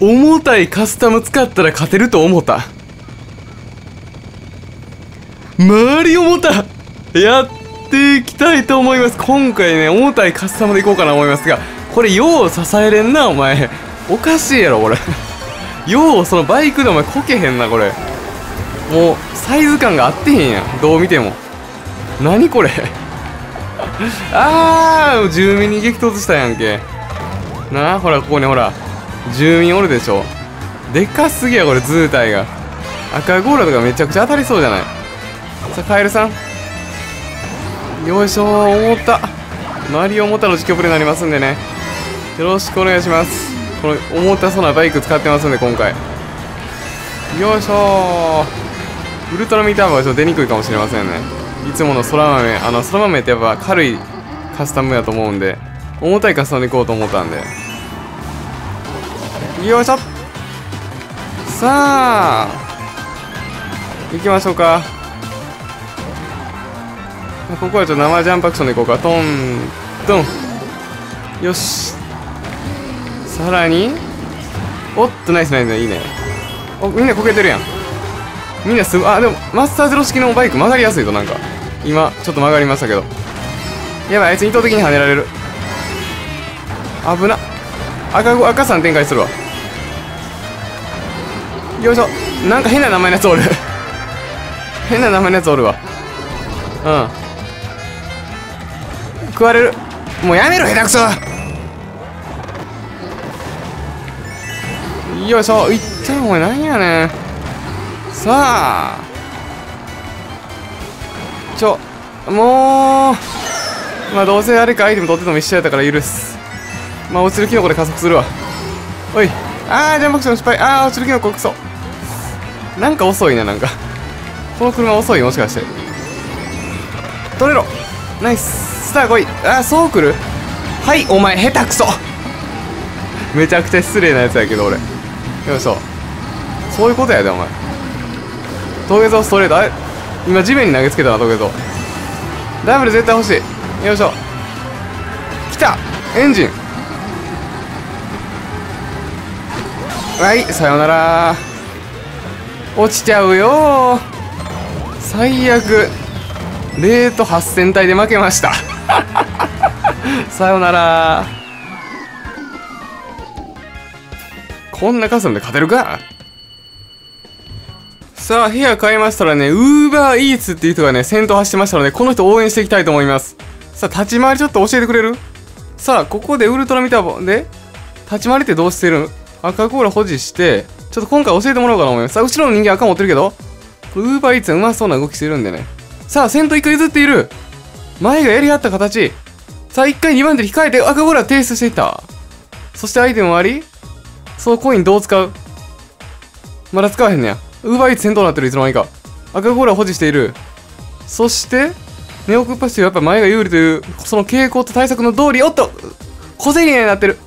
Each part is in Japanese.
重たいカスタム使ったら勝てると思った。周り重たやっていきたいと思います。今回ね重たいカスタムでいこうかなと思いますがこれよう支えれんなお前。おかしいやろこれ。ようそのバイクでお前こけへんなこれ。もうサイズ感が合ってへんやん。どう見ても。何これ。あー住民に激突したやんけ。なあほらここにほら。住民おるでしょ。でかすぎやこれ図体が。赤ゴーラとかめちゃくちゃ当たりそうじゃない。さあカエルさん。よいしょ思った。マリオモタの実況プレイになりますんでね。よろしくお願いします。この重たそうなバイク使ってますんで今回。よいしょウルトラミーターボはちょっと出にくいかもしれませんね。いつもの空豆あの空豆ってやっぱ軽いカスタムやと思うんで重たいカスタムでいこうと思ったんで。よいしょ。さあ行きましょうか。ここはちょっと生ジャンプアクションでいこうか。トントン。よし。さらに。おっとナイスナイスいいねおみんなこけてるやん。みんなすぐあでもマスターゼロ式のバイク曲がりやすいぞなんか。今ちょっと曲がりましたけど。やばいあいつ意図的に跳ねられる。危な。赤赤さん展開するわ。よいしょ。なんか変な名前のやつおる。変な名前のやつおるわ。うん。食われる。もうやめろ下手くそ。よいしょ。いったお前何やねん。さあ。ちょもう。まあどうせあれかアイテム取ってても一緒やったから許す。まあ落ちるキノコで加速するわ。おい。あージャンプアクション失敗。あー落ちるキノコクソ。なんか遅いななんか。この車遅い？もしかして。取れろ。ナイス。スター来い。あーそう来る？はいお前下手くそ。めちゃくちゃ失礼なやつやけど俺。よいしょ。そういうことやでお前。土下座ストレート。あれ？今地面に投げつけたな土下座。ダブル絶対欲しい。よいしょ。来た。エンジン。はいさようなら。落ちちゃうよ。最悪。レート8000体で負けました。さよなら。こんなカスタムで勝てるか？さあ、部屋変えましたらね、ウーバーイーツっていう人がね、先頭走ってましたので、この人応援していきたいと思います。さあ、立ち回りちょっと教えてくれる？さあ、ここでウルトラミタボで、立ち回りってどうしてる？赤コーラ保持して、ちょっと今回教えてもらおうかな思います。さあ、後ろの人間赤持ってるけど、ウーバーイーツはうまそうな動きしてるんでね。さあ、先頭1回譲っている。前がやり合った形。さあ、1回2番手に控えて赤コーラ提出していった。そしてアイテム終わりそのコインどう使う？まだ使わへんねや。ウーバーイーツ先頭になってるいつの間にか。赤コーラ保持している。そして、ネオクッパシティはやっぱ前が有利という、その傾向と対策の通り、おっと小競り合いになってる。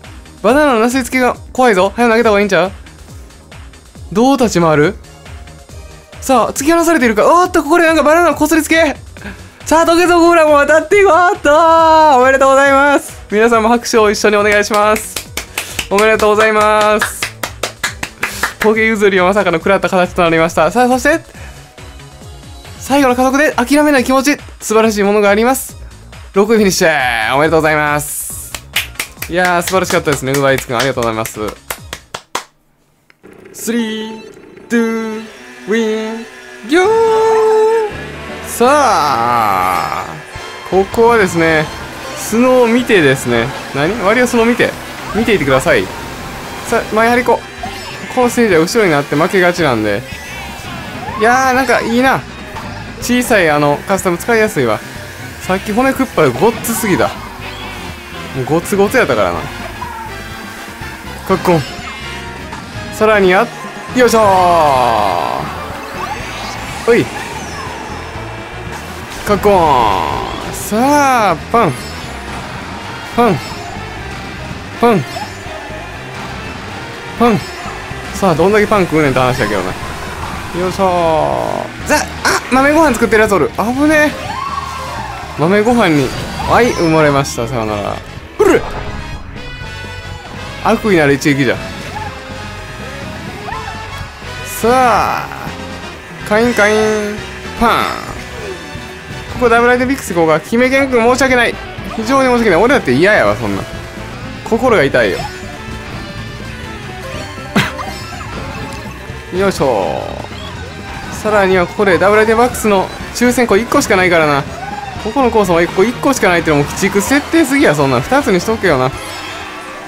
バナナのなすりつけが怖いぞ。早く投げた方がいいんちゃう？どう立ち回る？さあ、突き放されているか？おっと、ここでなんかバナナこすりつけさあ、トゲトコーラも渡っていこうっとおめでとうございます皆さんも拍手を一緒にお願いしますおめでとうございますトゲ譲りはまさかの食らった形となりました。さあ、そして、最後の加速で諦めない気持ち、素晴らしいものがあります。6位フィニッシュおめでとうございます。いやー、素晴らしかったですね。うばいつくん、ありがとうございます。3、2、ウィン、ギョーさあ、ここはですね、スノーを見てですね、何？割をスノー見て、見ていてください。さあ、前張りこう。このステージは後ろになって負けがちなんで。いやー、なんかいいな。小さいあの、カスタム使いやすいわ。さっき骨食っぱごっつすぎだ。もうごつごつやったからな。かっこん。さらにや、よいしょーおい。かっこん。さあ、パン。パン。パン。パン。さあ、どんだけパン食うねんって話だけどな。よいしょー。ざ、あ豆ご飯作ってるやつおる。あぶねえ。豆ご飯に、はい、埋もれました。さよなら。うる悪意なる一撃じゃ。さあカインカインパン。ここダブルライトビックス行こうか姫剣君申し訳ない。非常に申し訳ない。俺だって嫌やわそんな。心が痛いよ。よいしょ。さらにはここでダブルライトバックスの抽選口1個しかないからな。ここのコースも1個1個しかないってのも鬼畜設定すぎやそんな。2つにしとけよな。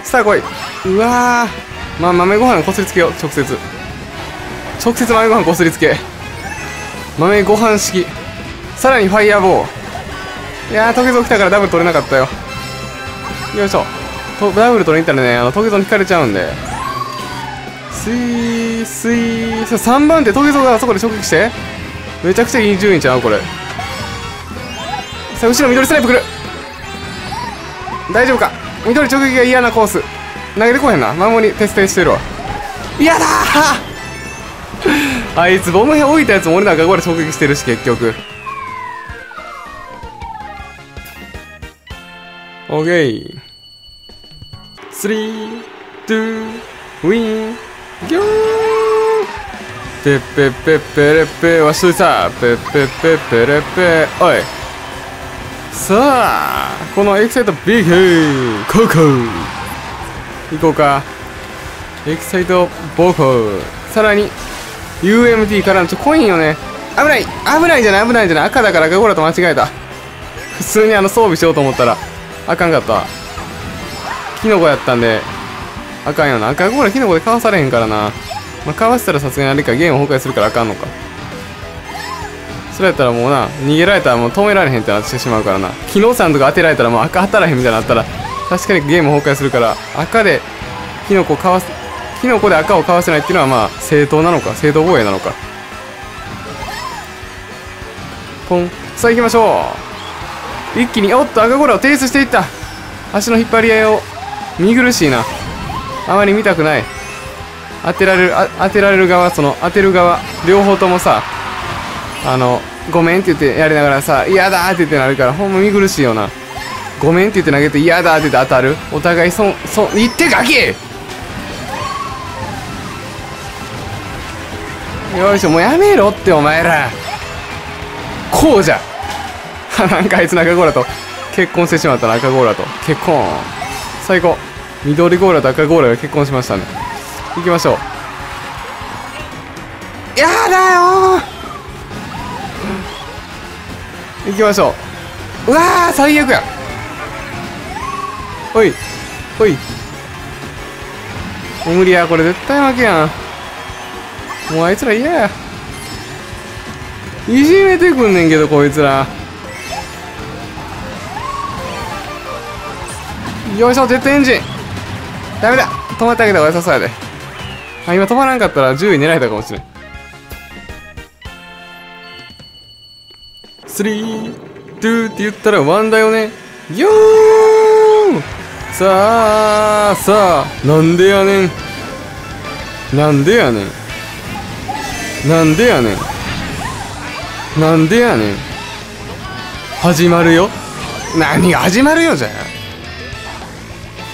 さあ来い。うわー。まあ豆ご飯こすりつけよう。直接。直接豆ご飯こすりつけ。豆ご飯式。さらにファイヤーボー。いやートゲゾ来たからダブル取れなかったよ。よいしょ。ダブル取りに行ったらねあのトゲゾに引かれちゃうんで。スイースイー。3番手トゲゾがあそこで直撃して。めちゃくちゃいい順位ちゃうこれ。さあ後ろ緑スナイプ来る。大丈夫か。緑直撃が嫌なコース。投げてこへんな。守り徹底してるわ。嫌だ あいつボム兵置いたやつも俺なんかこれ直撃してるし結局。オーケー。スリーツーウィンギョー。ペッペッペッペレッペ。わしといさペッペッペッペレッペ。おい。さあこのエキサイトビッグ。ココ行こうか。エキサイトボーコさらに UMT からのちょコインよね。危ない。危ないじゃない。危ないじゃない。赤だから赤ゴラと間違えた。普通にあの装備しようと思ったら。あかんかった。キノコやったんで。あかんよな。赤ゴラキノコでかわされへんからな。まあ、かわしたらさすがにあれかゲーム崩壊するからあかんのか。それやったらもうな逃げられたらもう止められへんってなってしまうからな。キノさんとか当てられたらもう赤当たらへんみたいになったら確かにゲーム崩壊するから赤でキノコかわすキノコで赤をかわせないっていうのはまあ正当なのか正当防衛なのか。ポン。さあ行きましょう。一気におっと赤ゴラを提出していった。足の引っ張り合いを。見苦しいな。あまり見たくない。当てられるあ当てられる側その当てる側両方ともさあのごめんって言ってやりながらさ嫌だって言ってなるからほんま見苦しいよな。ごめんって言って投げて嫌だって言って当たる。お互いそそ言ってガキよいしょもうやめろってお前ら。こうじゃ。なんかあいつ中ゴーラと結婚してしまったな赤ゴーラと。結婚。最高。緑ゴーラと赤ゴーラが結婚しましたね。行きましょう。やだよ行きましょう。うわー最悪や。おいおい。無理やこれ絶対負けやん。もうあいつら嫌や。いじめてくんねんけどこいつら。よいしょジェットエンジンダメだ。止まってあげた方が良さそうやで。あ今止まらんかったら10位狙えたかもしれん。3、2って言ったらワンだよね。よーさあさあなんでやねん。なんでやねん。なんでやねん。なんでやねん。始まるよ。何が始まるよじゃ。あ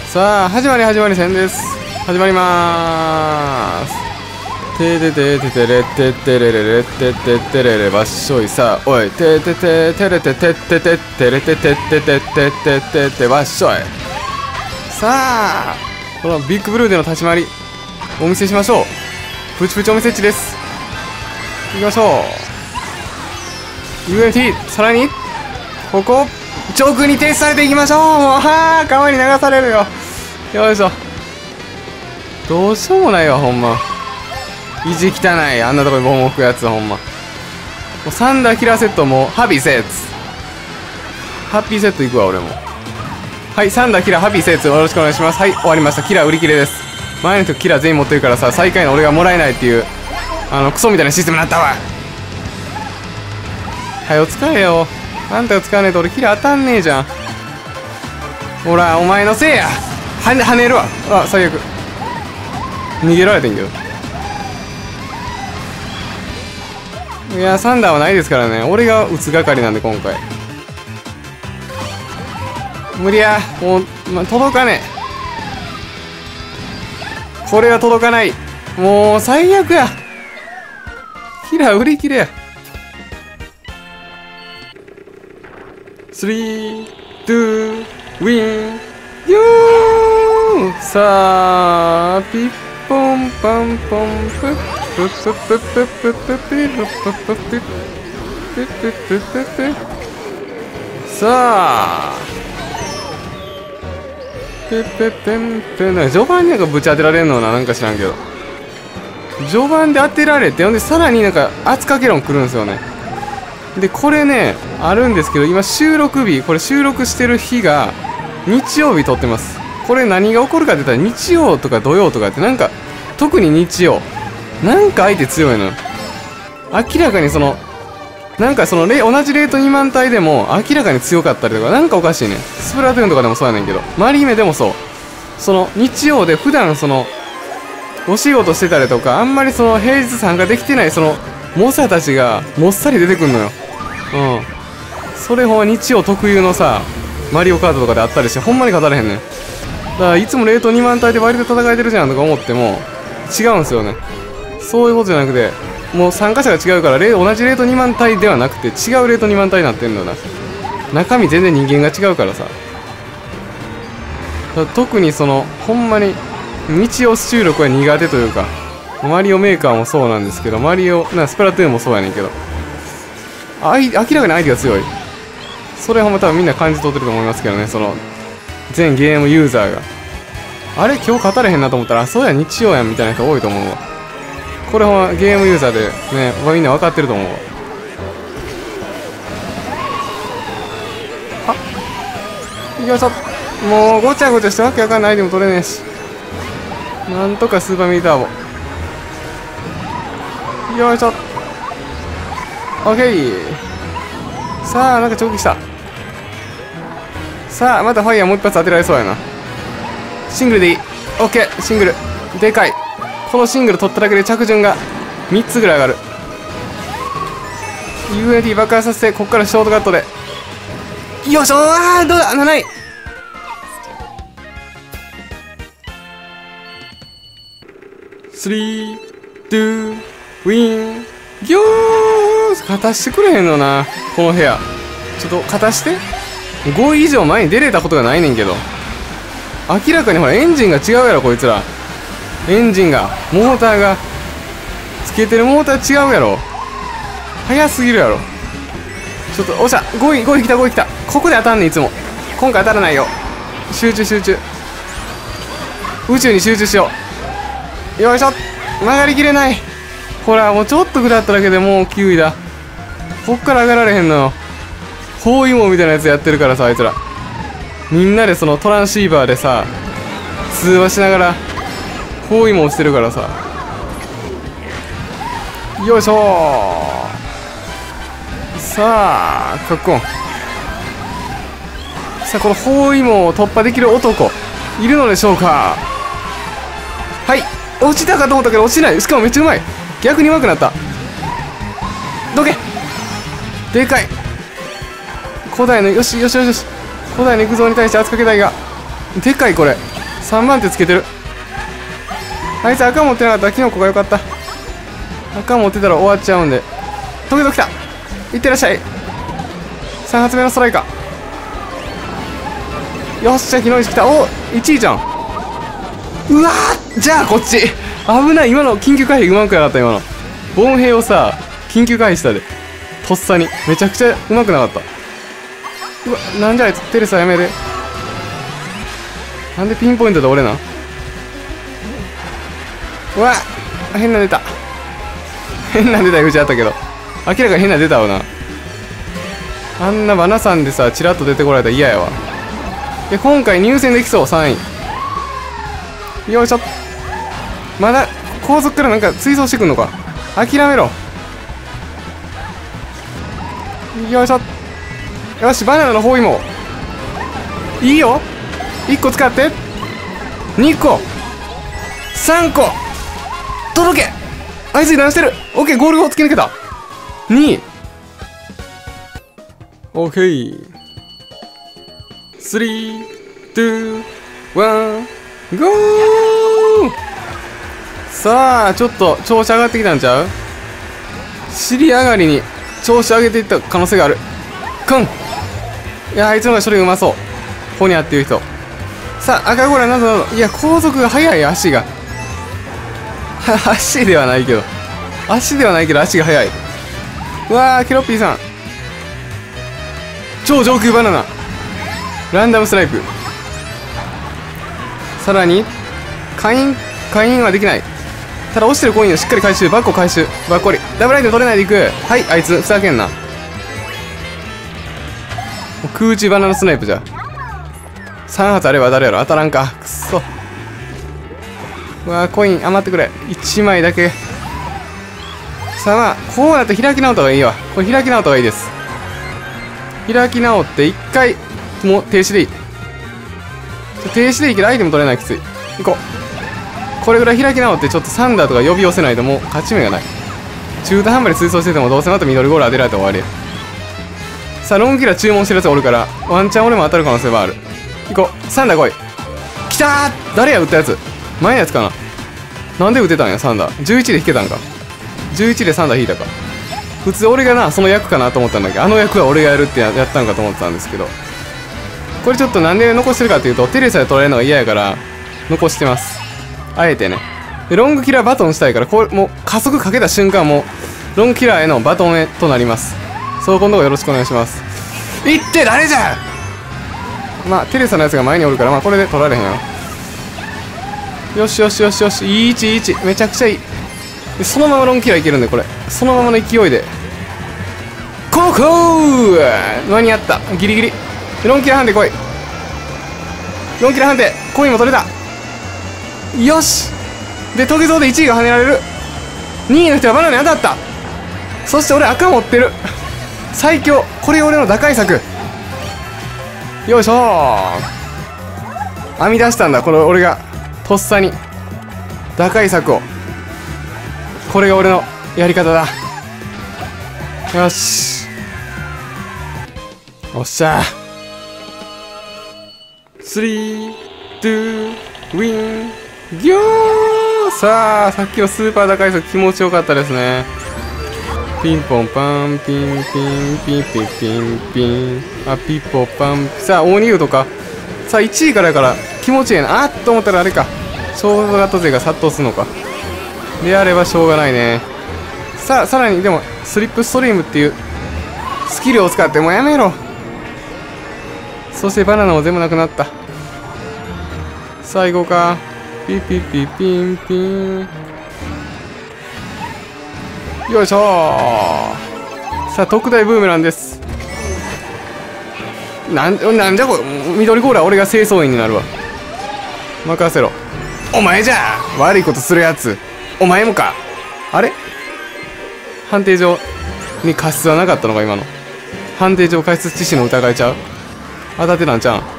さあ始まり始まり戦です。始まりまーす。てててててれててれれれてててれればっしょい。さおい。ててててれてててててれててててててててばっしょい。さあこのビッグブルーでの立ち回りお見せしましょう。プチプチお見せっちです。きましょう。UMT さらにここ直に停止されていきましょう。もうはあ川に流されるよ。よいしょ。どうしようもないわほんま。意地汚いあんなとこにボム置くやつほんま。もうサンダーキラーセットもハッピーセッツハッピーセットいくわ俺も。はいサンダーキラーハッピーセッツよろしくお願いします。はい終わりました。キラー売り切れです。前の人キラー全員持ってるからさ最下位の俺がもらえないっていう。あのクソみたいなシステムになったわ。はよ使えよ。あんたが使わねえと俺キラ当たんねえじゃん。ほらお前のせいや。はね跳ねるわ。あ最悪。逃げられてんけど。いやサンダーはないですからね。俺が打つ係なんで今回。無理や。もう、ま、届かねえ。これは届かない。もう最悪や。キラー売り切れや。3、2、ウィン。よー。さあピッポンパンポンプップップップップップップップップップップップップップップップップさあペペペンペン序盤になんかぶち当てられんのななんか知らんけど序盤で当てられてほんでさらになんか圧かけ論来るんですよね。でこれねあるんですけど今収録日これ収録してる日が日曜日撮ってます。これ何が起こるかって言ったら日曜とか土曜とかってなんか特に日曜。なんか相手強いの明らかにそのなんかそのレ同じレート2万体でも明らかに強かったりとかなんかおかしいね。スプラトゥーンとかでもそうやねんけどマリーメでもそう。その日曜で普段そのお仕事してたりとかあんまりその平日参加できてないその猛者たちがもっさり出てくんのよ。うん。それほん日曜特有のさマリオカートとかであったりしてほんまに勝たれへんねん。だからいつもレート2万体で割と戦えてるじゃんとか思っても違うんすよね。そういうことじゃなくてもう参加者が違うから同じレート2万体ではなくて違うレート2万体になってんのよな。中身全然人間が違うからさ。特にそのほんまに日曜収録は苦手というかマリオメーカーもそうなんですけどマリオなスプラトゥーンもそうやねんけどあい明らかに相手が強い。それはもう多分みんな感じ取ってると思いますけどねその全ゲームユーザーが。あれ今日勝たれへんなと思ったらあそうや日曜やんみたいな人多いと思うわ。これはゲームユーザーでねみんな分かってると思うわ。あよいしょもうごちゃごちゃしてわけわかんないアイテム取れねえし。なんとかスーパーミーターボよいしょ。オッケーさあなんか長期した。さあまたファイヤーもう一発当てられそうやな。シングルでいい。オッケーシングル。でかい。このシングル取っただけで着順が3つぐらい上がる。UNT 爆破させてこっからショートカットで。よいしょ。あーどうだ。7位3、2、ウィン、ギョー勝たしてくれへんのな、この部屋。ちょっと勝たして。5位以上前に出れたことがないねんけど。明らかにほら、エンジンが違うやろ、こいつら。エンジンが、モーターが、つけてるモーター違うやろ。早すぎるやろ。ちょっと、おっしゃ、5位、5位来た、5位来た。ここで当たんねん、いつも。今回当たらないよ。集中、集中。宇宙に集中しよう。よいしょ。曲がりきれない。ほらもうちょっと下っただけでもう9位だ。こっから上がられへんのよ。包囲網みたいなやつやってるからさあいつら。みんなでそのトランシーバーでさ通話しながら包囲網してるからさ。よいしょ。さあカッコン。さあこの包囲網を突破できる男いるのでしょうか。はい。落ちたかと思ったけど落ちない。しかもめっちゃうまい。逆にうまくなった。どけ。でかい。古代のよしよしよしよし。古代の行くぞに対して圧かけたいが。でかいこれ。3番手つけてる。あいつ赤持ってなかった。らキノコがよかった。赤持ってたら終わっちゃうんで。トゲトきた。いってらっしゃい。3発目のストライカー。よっしゃ昨日に来た。お1位じゃん。うわーじゃあこっち。危ない。今の緊急回避うまくなかった今の。ボン兵をさ緊急回避したで。とっさに。めちゃくちゃうまくなかった。うわなんじゃあいつ？テレサやめでなんでピンポイントで俺な？うわ変な出た。変な出た口あったけど。明らかに変な出たわな。あんなバナさんでさチラッと出てこられたら嫌やわ。で今回入選できそう3位よいしょ。まだ後続からなんか追走してくんのか。諦めろ。よいしょ。よしバナナの包囲網。いいよ。1個使って。2個。3個。届け。あいつに何してる。オッケーゴールを突き抜けた。2オッケー。3、2、1、ゴー。さあちょっと調子上がってきたんちゃう？尻上がりに調子上げていった可能性がある。くん。いやあいつの方が処理うまそう。ホニャっていう人。さあ赤ゴラなどなどいや後続が速い足が。足ではないけど。足ではないけど足が速い。うわーケロッピーさん。超上空バナナ。ランダムスナイプさらに会員会員はできない。ただ落ちてるコインをしっかり回収。バッコ回収。バッコリダブルアイテム取れないでいく。はいあいつ。ふざけんな。空中バナナスナイプじゃ。3発あれば当たるやろ。当たらんか。くっそ。うわーコイン余ってくれ。1枚だけ。さあまあこうなって開き直った方がいいわ。これ開き直った方がいいです。開き直って1回もう停止でいい。停止でいいけどアイテム取れないきつい。行こう。これぐらい開き直ってちょっとサンダーとか呼び寄せないともう勝ち目がない。中途半端に追走しててもどうせまた緑ゴール当てられて終わりさあロングキラー注文してるやつおるからワンチャン俺も当たる可能性はある。行こう。サンダー来い。来たー。誰や撃ったやつ？前のやつかな。なんで撃てたんやサンダー。11で引けたんか。11でサンダー引いたか。普通俺がなその役かなと思ったんだけどあの役は俺がやるってややったんかと思ったんですけど。これちょっとなんで残してるかっていうとテレサで取られるのが嫌やから残してます。あえてね。でロングキラーバトンしたいからこれもう加速かけた瞬間もうロングキラーへのバトンへとなります。そこのとこよろしくお願いします。いって誰じゃ！まあテレサのやつが前におるからまあこれで取られへんよよしよしよしよし。いい位置いい位置。めちゃくちゃいい。でそのままロングキラーいけるんでこれ。そのままの勢いで。ここ間に合った。ギリギリ。ロンキラーハンデ来い。ロンキラーハンデコインも取れたよし。でトゲゾウで1位が跳ねられる。2位の人はバナナに当たった。そして俺赤持ってる。最強。これ俺の打開策。よいしょ編み出したんだこの俺が。とっさに。打開策を。これが俺のやり方だ。よし。おっしゃーツー・ウィン。ぎょーさあ、さっきのスーパー高い速気持ちよかったですね。ピンポンパン、ピンピン、ピンピンピンピン。あ、ピッポパン。さあ、鬼湯とか。さあ、1位からやから気持ちいいな。あっと思ったらあれか。勝小型勢が殺到するのか。であればしょうがないね。さあ、さらに、でも、スリップストリームっていうスキルを使ってもうやめろ。そしてバナナも全部なくなった。最後か。ピピピピンピンよいしょ。さあ特大ブーメランです。なんなんじゃこれ。緑ゴーラ俺が清掃員になるわ。任せろ。お前じゃ悪いことするやつ。お前もか。あれ？判定上に過失はなかったのか今の。判定上過失致死の疑いちゃう？当たってたんちゃうん？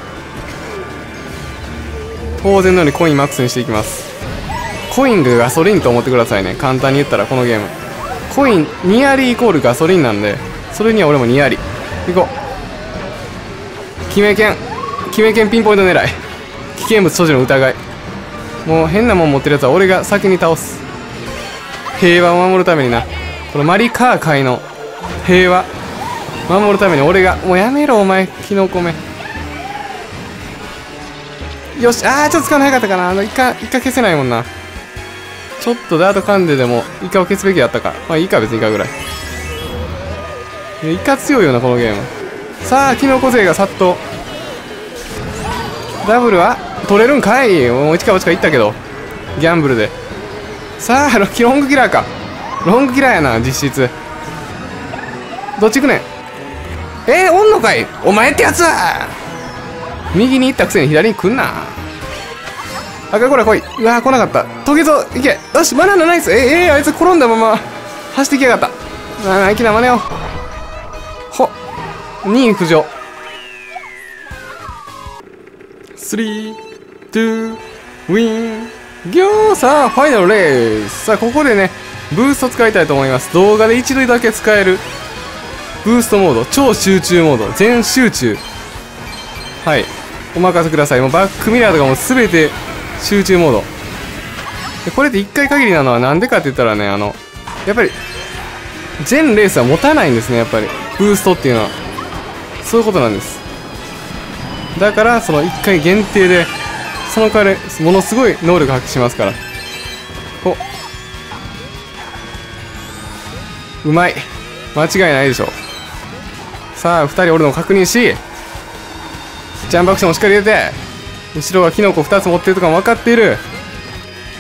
当然のようにコインマックスにしていきます。コインがガソリンと思ってくださいね。簡単に言ったらこのゲーム。コインニアリーイコールガソリンなんでそれには俺もニアリ。行こう。決め剣。決め剣ピンポイント狙い。危険物所持の疑い。もう変なもん持ってるやつは俺が先に倒す。平和を守るためにな。このマリカー界の平和。守るために俺が。もうやめろお前。キノコ目よしあーちょっと使わなかったかな。あのイカイカ消せないもんな。ちょっとダート噛んででもイカを消すべきだったか。まあいいか別にイカぐらい。いやイカ強いよなこのゲーム。さあキノコ勢が殺到。ダブルは取れるんかい。もう一か八かいったけど。ギャンブルで。さあロロングキラーか。ロングキラーやな実質。どっち行くねん。えー、おんのかい。お前ってやつは。右に行ったくせに左に来んな。赤こら来い。うわー来なかった。トゲゾいけ。よしバナナナイス。え、えー、あいつ転んだまま。走ってきやがった。ああいきな真似よほ。2位浮上。3、2、ウィン、ギョーさあ、ファイナルレース。さあ、ここでね、ブースト使いたいと思います。動画で一度だけ使える、ブーストモード、超集中モード、全集中。はい。お任せください。もうバックミラーとかもすべて集中モード。でこれって1回限りなのはなんでかって言ったらね、あの、やっぱり、全レースは持たないんですねやっぱり。ブーストっていうのは。そういうことなんです。だからその1回限定でその代わりものすごい能力発揮しますから。お。うまい。間違いないでしょ。さあ2人おるのを確認し。ジャンプアクションをしっかり入れて後ろはキノコ2つ持ってるとかも分かっている。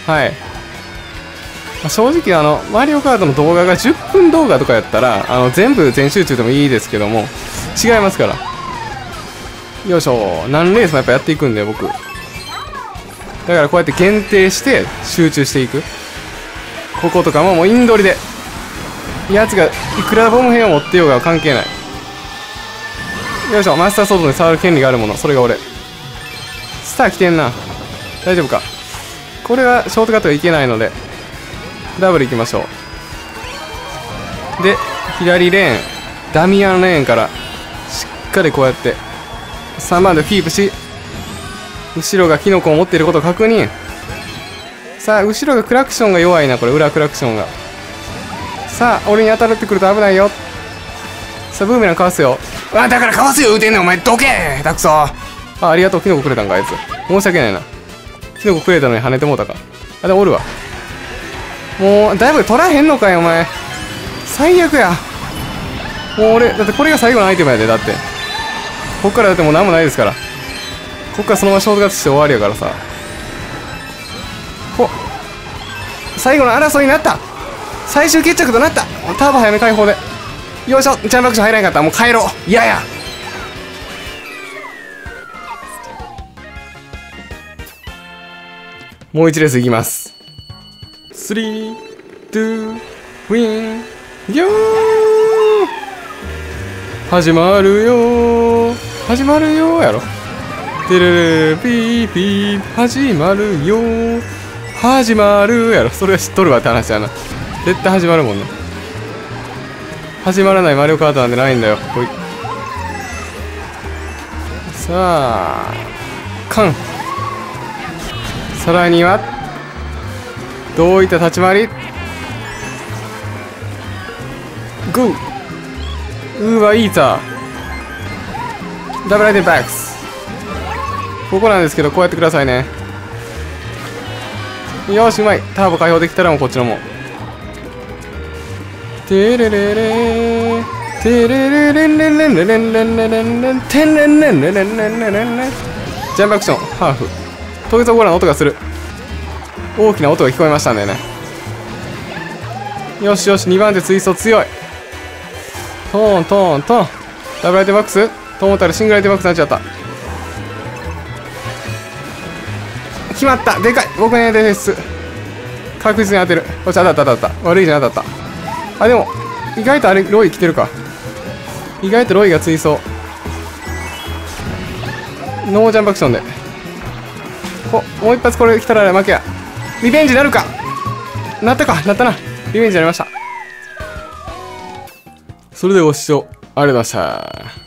はい、まあ正直あのマリオカートの動画が10分動画とかやったらあの全部全集中でもいいですけども違いますから。よいしょ。何レースもやっぱやっていくんで僕。だからこうやって限定して集中していく。こことかももうインドリで。やつがいくらボム兵を持ってようが関係ない。よいしょマスターソードに触る権利があるもの。それが俺。スター来てんな。大丈夫か。これはショートカットがいけないのでダブルいきましょう。で左レーン。ダミアンレーンからしっかりこうやって3番でキープし後ろがキノコを持っていることを確認。さあ後ろがクラクションが弱いなこれ。裏クラクションが。さあ俺に当たるってくると危ないよ。さあブーメランかわすよ。あだからかわすよ言うてんねんお前。どけ下手くそあありがとう。キノコくれたんかあいつ。申し訳ないな。キノコくれたのに跳ねてもうたか。あでもおるわ。もうだいぶ取らへんのかよお前。最悪や。もう俺だってこれが最後のアイテムやでだって。こっからだってもう何もないですから。こっからそのままショートカットして終わりやからさ。ほ最後の争いになった。最終決着となった。ターボ早め解放で。よいしょジャンプアクション入らなかったもう帰ろういややもう一レースいきます3、2、ウィン、ギョー始まるよ始まるよやろ。てれれピーピー始まるよ始まるやろ。それは知っとるわって話やな。絶対始まるもんね。始まらないマリオカートなんてないんだよ。ほい。さあ、カン。さらには、どういった立ち回り？グー。ウーバーイーター。ダブルアイテムバックス。ここなんですけどこうやってくださいね。よしうまい。ターボ解放できたらもうこっちのも。んてれれれてれれれんれんれんれんれんれんれんれんれんてんれんれんれんれんれんれんれんれんジャンプアクションハーフトイゾゴラの音がする大きな音が聞こえましたんでねよしよし2番手追走強いトーントーントーンダブルアイテムバックスと思ったらシングルアイテムバックスになっちゃった決まったでかい僕ねです確実に当てるこっち当たった当たった悪いじゃな当たったあでも意外とあれロイ来てるか。意外とロイが追走。ノージャンプアクションで。おもう一発これ来たら負けや。リベンジなるか。なったか。なったな。リベンジになりました。それではご視聴ありがとうございました。